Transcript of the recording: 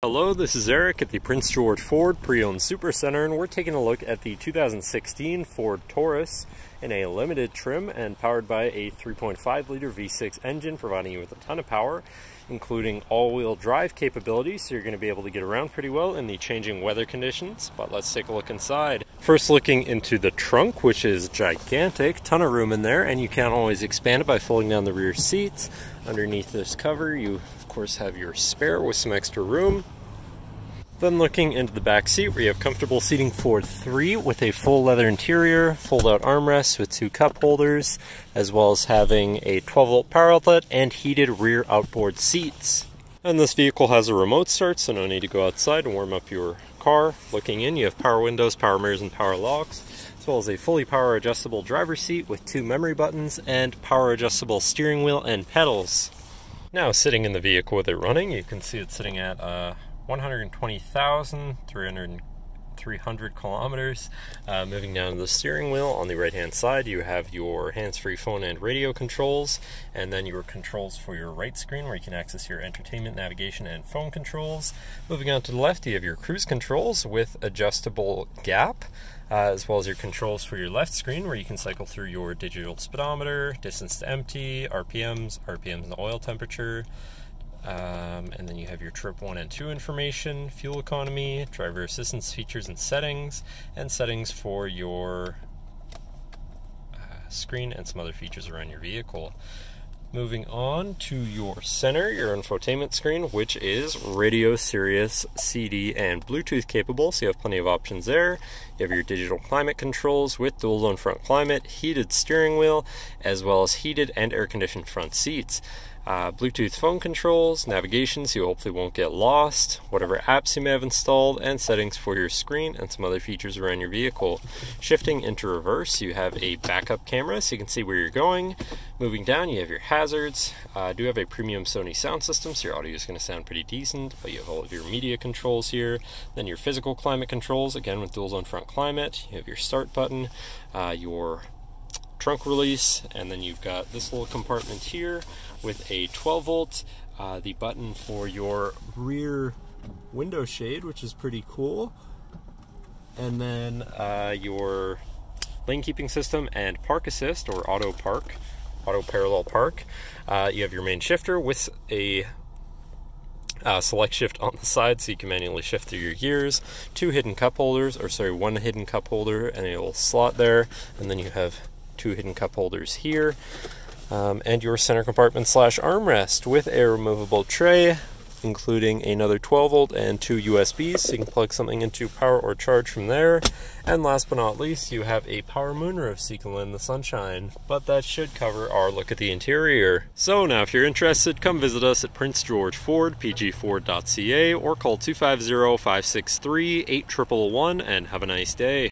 Hello, this is Eric at the Prince George Ford Pre-Owned Super Center, and we're taking a look at the 2016 Ford Taurus in a limited trim and powered by a 3.5 liter V6 engine, providing you with a ton of power, including all-wheel drive capability, so you're going to be able to get around pretty well in the changing weather conditions. But let's take a look inside. First, looking into the trunk, which is gigantic, ton of room in there, and you can always expand it by folding down the rear seats. Underneath this cover, you of course have your spare with some extra room. Then looking into the back seat where you have comfortable seating for three with a full leather interior, fold out armrests with two cup holders, as well as having a 12 volt power outlet and heated rear outboard seats. And this vehicle has a remote start, so no need to go outside and warm up your car. Looking in, you have power windows, power mirrors, and power locks, as well as a fully power adjustable driver's seat with two memory buttons and power adjustable steering wheel and pedals. Now sitting in the vehicle with it running, you can see it's sitting at uh, 120,300 300 kilometers. Uh, moving down to the steering wheel, on the right hand side, you have your hands free phone and radio controls, and then your controls for your right screen where you can access your entertainment, navigation, and phone controls. Moving on to the left, you have your cruise controls with adjustable gap. Uh, as well as your controls for your left screen where you can cycle through your digital speedometer, distance to empty, RPMs, RPMs and oil temperature, um, and then you have your trip 1 and 2 information, fuel economy, driver assistance features and settings, and settings for your uh, screen and some other features around your vehicle. Moving on to your center, your infotainment screen, which is radio, Sirius, CD, and Bluetooth capable, so you have plenty of options there. You have your digital climate controls with dual zone front climate, heated steering wheel, as well as heated and air conditioned front seats uh, Bluetooth phone controls, navigation so you hopefully won't get lost, whatever apps you may have installed, and settings for your screen and some other features around your vehicle. Shifting into reverse, you have a backup camera so you can see where you're going. Moving down, you have your hazards. Uh, do have a premium Sony sound system, so your audio is going to sound pretty decent, but you have all of your media controls here. Then your physical climate controls, again with dual zone front climate. You have your start button, uh, your trunk release, and then you've got this little compartment here with a 12 volt, uh, the button for your rear window shade, which is pretty cool, and then uh, your lane keeping system and park assist or auto park, auto parallel park. Uh, you have your main shifter with a uh, select shift on the side so you can manually shift through your gears. Two hidden cup holders, or sorry, one hidden cup holder and a little slot there, and then you have two hidden cup holders here, um, and your center compartment slash armrest with a removable tray, including another 12 volt and two USBs, so you can plug something into power or charge from there. And last but not least, you have a power moonroof so you can in the sunshine, but that should cover our look at the interior. So now if you're interested, come visit us at Prince George Ford, pgford.ca, or call 250-563-8111 and have a nice day.